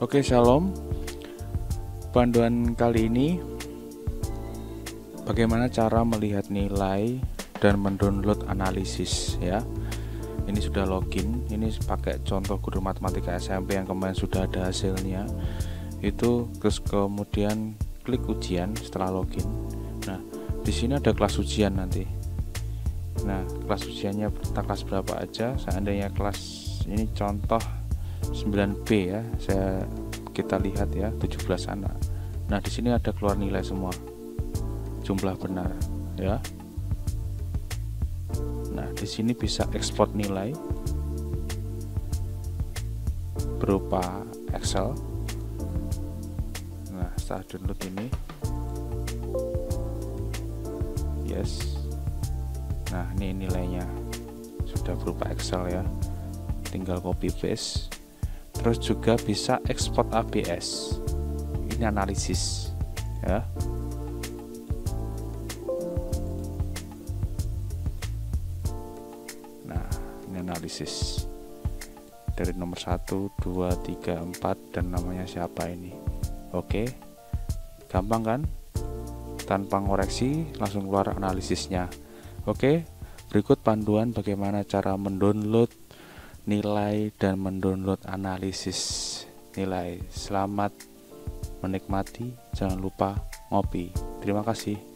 Oke, Shalom. Panduan kali ini bagaimana cara melihat nilai dan mendownload analisis ya. Ini sudah login, ini pakai contoh guru matematika SMP yang kemarin sudah ada hasilnya. Itu terus kemudian klik ujian setelah login. Nah, di sini ada kelas ujian nanti. Nah, kelas ujiannya kelas berapa aja? Seandainya kelas ini contoh 9B ya. Saya kita lihat ya 17 anak. Nah di sini ada keluar nilai semua. Jumlah benar ya. Nah di sini bisa ekspor nilai berupa Excel. Nah setelah download ini. Yes. Nah ini nilainya. Sudah berupa Excel ya. Tinggal copy paste terus juga bisa ekspor ABS ini analisis ya. Nah ini analisis. Dari nomor 1 2 3 4 dan namanya siapa ini? Oke gampang kan? Tanpa ngoreksi langsung keluar analisisnya. Oke berikut panduan bagaimana cara mendownload nilai dan mendownload analisis nilai. Selamat menikmati, jangan lupa ngopi. Terima kasih.